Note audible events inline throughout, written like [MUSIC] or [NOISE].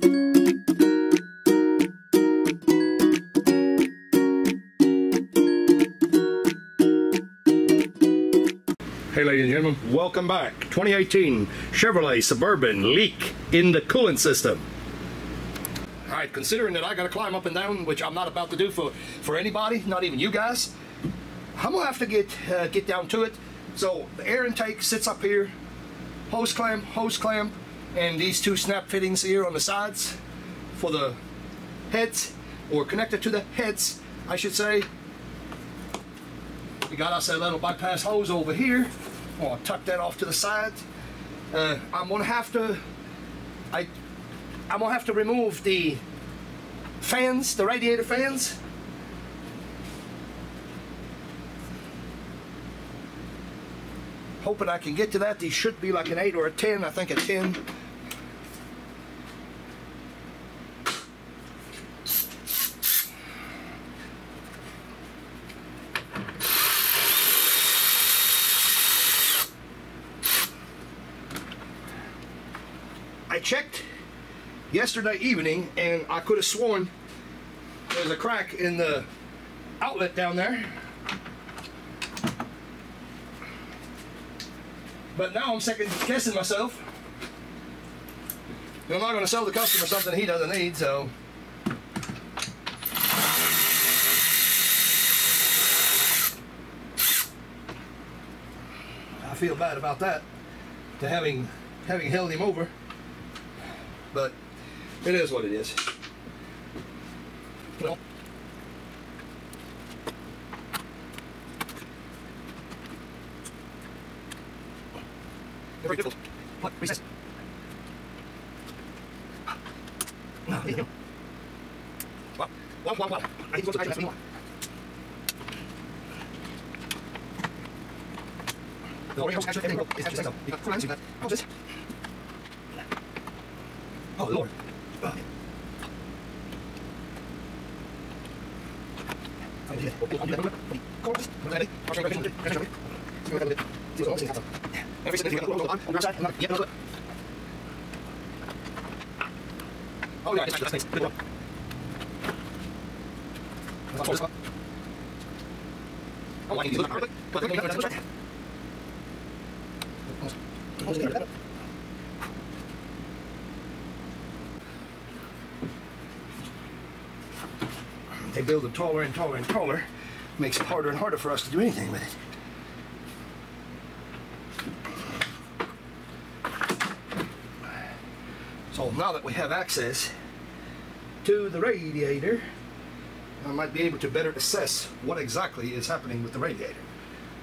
Hey ladies and gentlemen, welcome back. 2018 Chevrolet Suburban leak in the coolant system. Alright, considering that I gotta climb up and down, which I'm not about to do for, for anybody, not even you guys, I'm gonna have to get, uh, get down to it. So the air intake sits up here, hose clamp, hose clamp, and these two snap fittings here on the sides for the heads, or connected to the heads, I should say. We got us a little bypass hose over here. I'm gonna tuck that off to the side. Uh, I'm gonna have to, I, I'm gonna have to remove the fans, the radiator fans. Hoping I can get to that. These should be like an 8 or a 10. I think a 10. I checked yesterday evening and I could have sworn there's a crack in the outlet down there. But now I'm second guessing myself. I'm not going to sell the customer something he doesn't need, so. I feel bad about that, to having having held him over but it is what it is. Well, very difficult. What? No. I the The is actually. You got you got houses. Oh, Lord. Oh. Yeah, that's nice. Good one. Oh, I need to look at it. But I think that's they build it taller and taller and taller, makes it harder and harder for us to do anything with it. So now that we have access to the radiator, I might be able to better assess what exactly is happening with the radiator.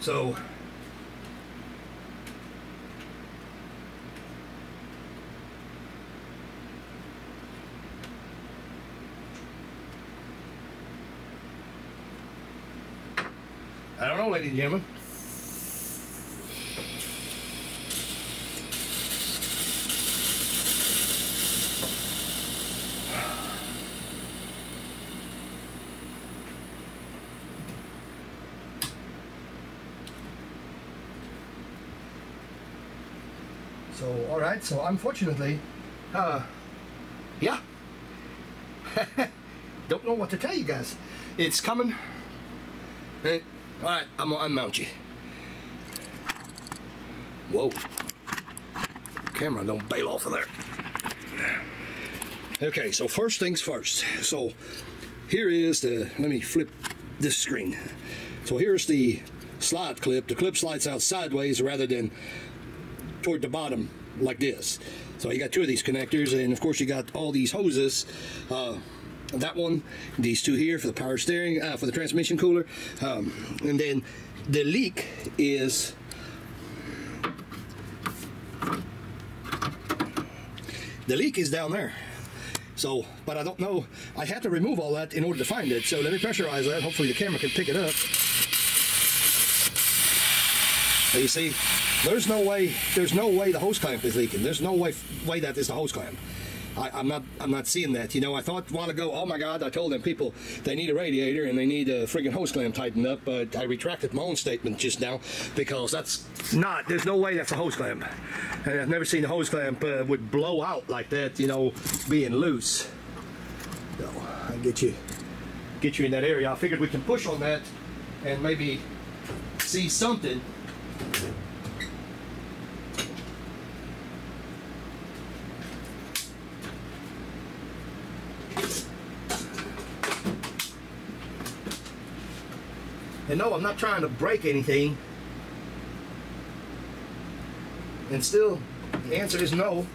So Ladies and gentlemen. So, all right. So, unfortunately, uh, yeah. [LAUGHS] Don't know what to tell you guys. It's coming. Hey, all right, I'm gonna unmount you. Whoa. Camera don't bail off of there. Okay, so first things first. So here is the, let me flip this screen. So here's the slide clip. The clip slides out sideways rather than toward the bottom like this. So you got two of these connectors and of course you got all these hoses. Uh, that one, these two here for the power steering, uh, for the transmission cooler. Um, and then the leak is the leak is down there. So, but I don't know. I had to remove all that in order to find it. So let me pressurize that. Hopefully the camera can pick it up. You see, there's no way. There's no way the hose clamp is leaking. There's no way way that is the hose clamp. I, I'm not I'm not seeing that. You know, I thought a while ago, oh my God, I told them people they need a radiator and they need a friggin' hose clamp tightened up, but I retracted my own statement just now because that's not. There's no way that's a hose clamp. And I've never seen a hose clamp uh, would blow out like that. You know, being loose. So I get you get you in that area. I figured we can push on that and maybe see something. And no, I'm not trying to break anything. And still, the answer is no.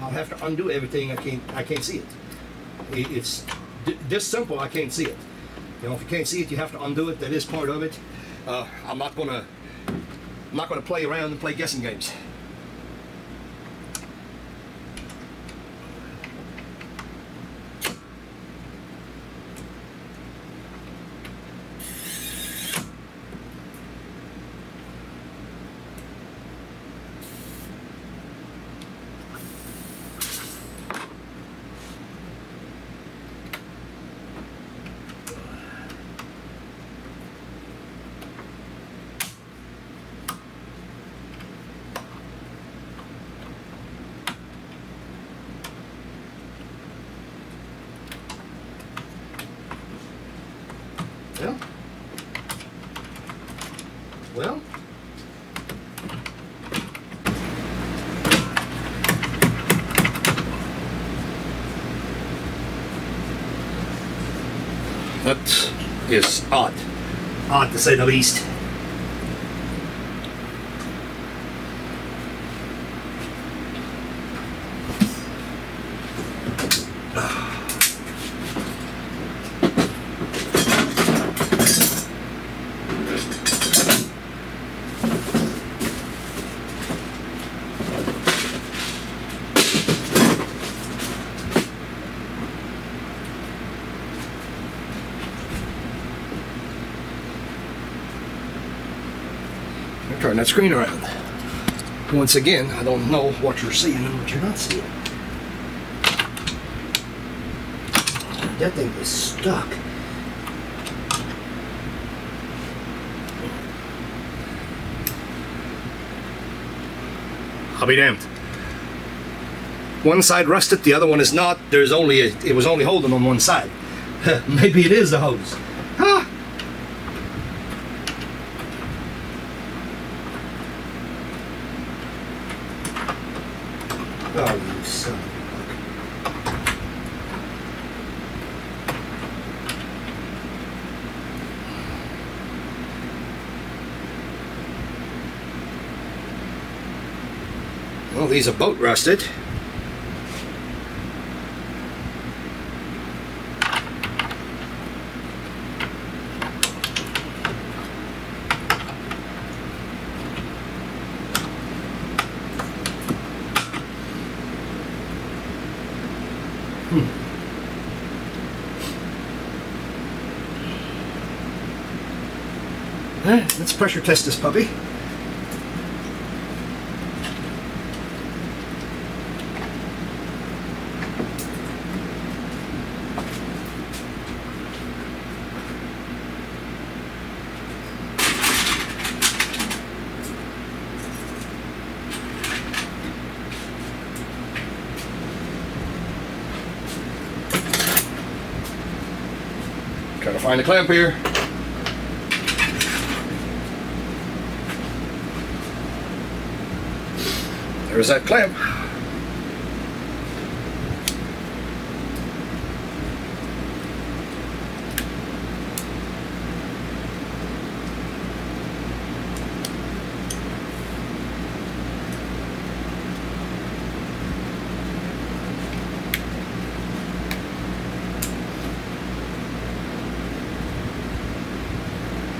I'll have to undo everything. I can't. I can't see it. It- It's this simple. I can't see it. You know, if you can't see it, you have to undo it. That is part of it. Uh, I'm not gonna. I'm not gonna play around and play guessing games. Well. Well. That is odd. Odd to say the least. That screen around. Once again, I don't know what you're seeing and what you're not seeing. That thing is stuck. I'll be damned. One side rusted, the other one is not. There's only a, it was only holding on one side. [LAUGHS] Maybe it is the hose. Huh? Oh, you son of a buck. These are boat rusted. All right, let's pressure test this puppy. Find a clamp here. There's that clamp.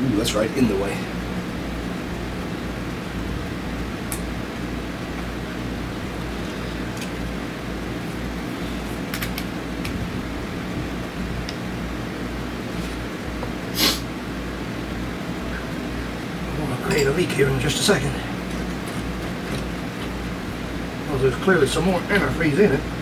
Ooh, that's right in the way. Create a leak here in just a second. because there's clearly some more antifreeze in it.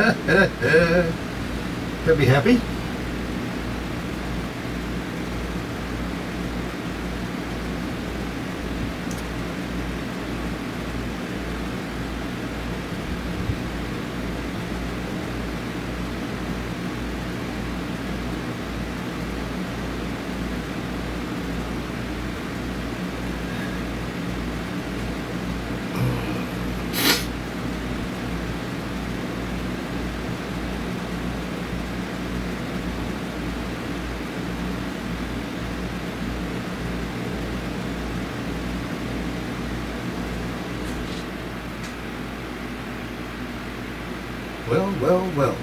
[LAUGHS] He'll be happy. Well, well, well.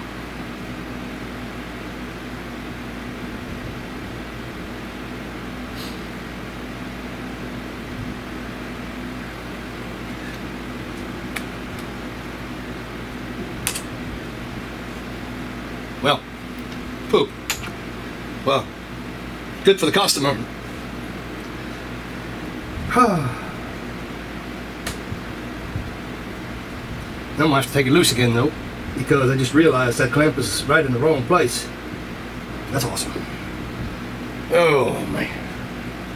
Well, poop. Well, good for the customer. I'm gonna have to take it loose again though, because I just realized that clamp is right in the wrong place. That's awesome. Oh man.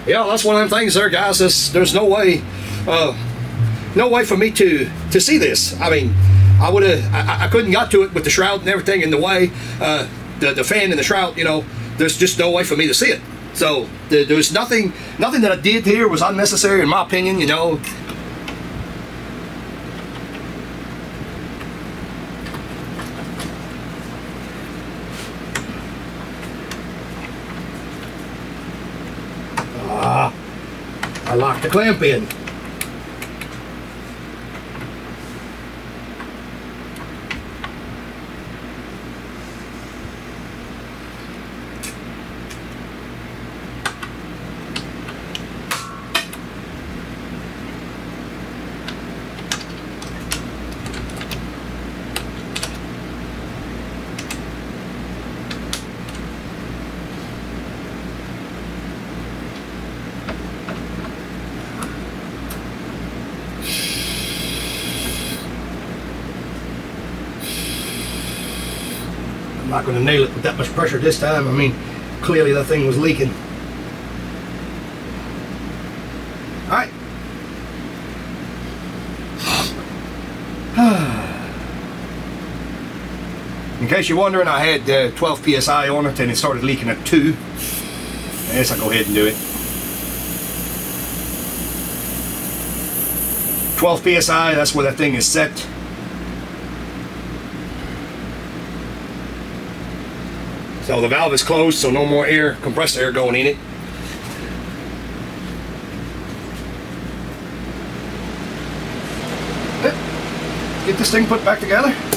Yeah, that's one of them things there, guys. There's, there's no way, uh, no way for me to to see this. I mean, I would have, I, I couldn't got to it with the shroud and everything in the way, uh, the the fan and the shroud. You know, there's just no way for me to see it. So there's nothing, nothing that I did here was unnecessary in my opinion. You know, I locked the clamp in. Not going to nail it with that much pressure this time. I mean, clearly that thing was leaking. All right. [SIGHS] In case you're wondering, I had uh, 12 psi on it and it started leaking at 2. I guess I'll go ahead and do it. 12 psi, that's where that thing is set. So the valve is closed, so no more air, compressed air going in it. Get this thing put back together.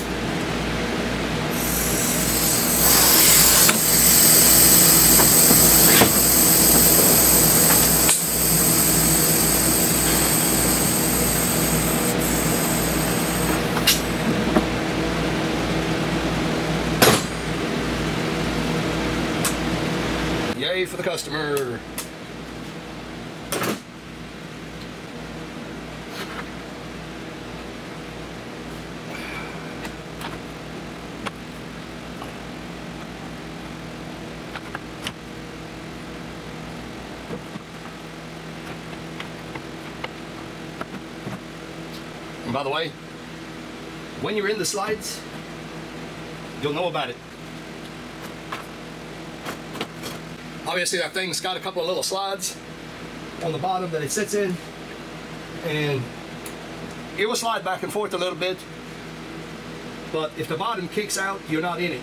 For the customer. And by the way, when you're in the slides, you'll know about it. Obviously that thing's got a couple of little slides on the bottom that it sits in and it will slide back and forth a little bit. But if the bottom kicks out, you're not in it.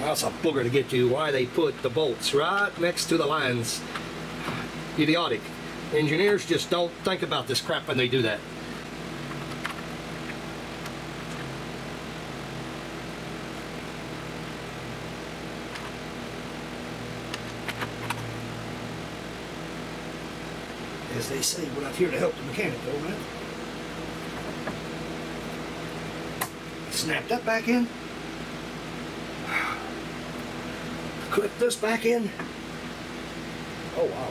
That's a booger to get to why they put the bolts right next to the lines. Idiotic. Engineers just don't think about this crap when they do that. As they say, we're not here to help the mechanic, though, right? Snap that back in. [SIGHS] Clip this back in. Oh, wow.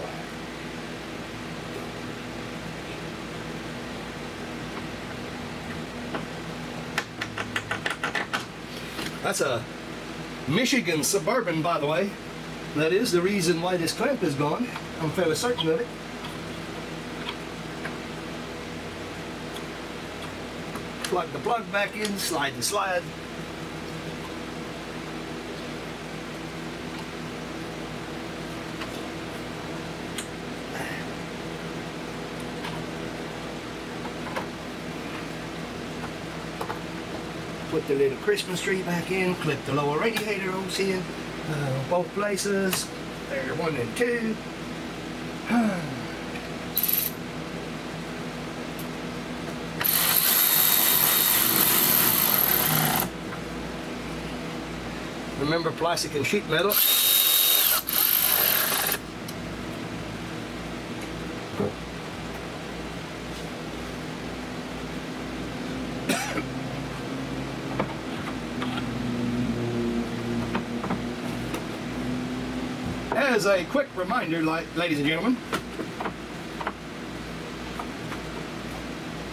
That's a Michigan Suburban, by the way. That is the reason why this clamp is gone. I'm fairly certain of it. Plug the plug back in, slide and slide. Put the little Christmas tree back in, clip the lower radiator hose in, uh, both places. There, one and two. [SIGHS] Remember plastic and sheet metal. As a quick reminder, ladies and gentlemen,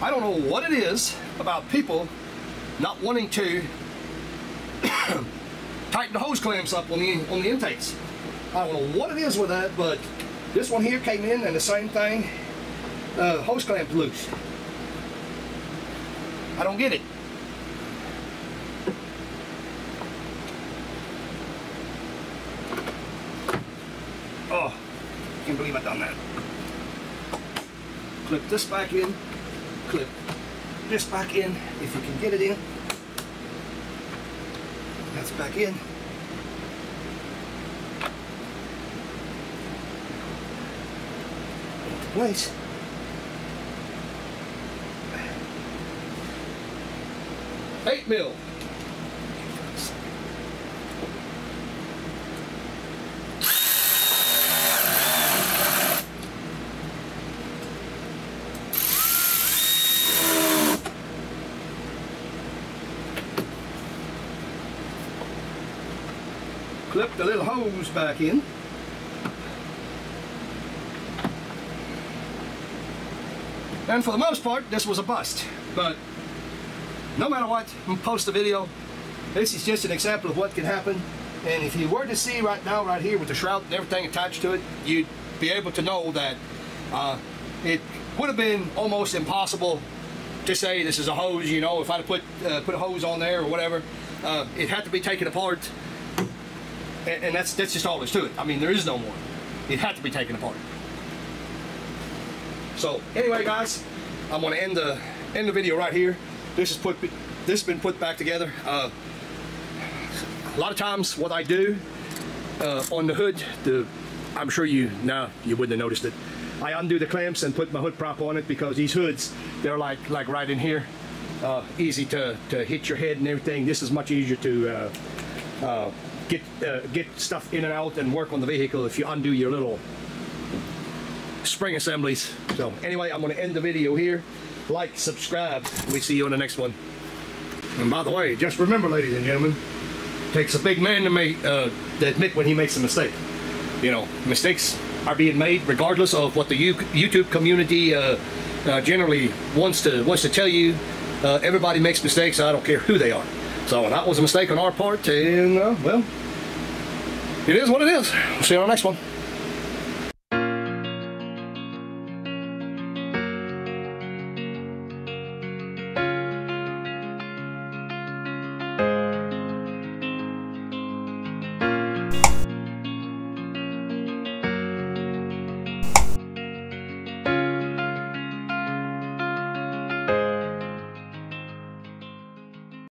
I don't know what it is about people not wanting to the hose clamps up on the on the intakes. I don't know what it is with that, but this one here came in and the same thing. Uh, hose clamp loose. I don't get it. Oh, can't believe I done that. Clip this back in. Clip this back in if you can get it in. That's back in. Place. Eight mil. Clip the little hose back in. And for the most part, this was a bust. But no matter what, we'll post the video. This is just an example of what can happen. And if you were to see right now, right here, with the shroud and everything attached to it, you'd be able to know that uh, it would have been almost impossible to say this is a hose, you know, if I'd put, uh, put a hose on there or whatever. Uh, it had to be taken apart. And, and that's, that's just all there's to it. I mean, there is no more. It had to be taken apart. So anyway, guys, I'm gonna end the end the video right here. This is put this has been put back together. Uh, a lot of times, what I do uh, on the hood, the I'm sure you now you wouldn't have noticed it. I undo the clamps and put my hood prop on it because these hoods they're like like right in here, uh, easy to to hit your head and everything. This is much easier to uh, uh, get uh, get stuff in and out and work on the vehicle if you undo your little spring assemblies. So anyway, I'm going to end the video here. Like, subscribe. We see you on the next one. And by the way, just remember, ladies and gentlemen, takes a big man to make uh, to admit when he makes a mistake. You know, mistakes are being made regardless of what the YouTube community uh, uh, generally wants to wants to tell you. Uh, everybody makes mistakes. I don't care who they are. So that was a mistake on our part, and uh, well, it is what it is. See you on the next one.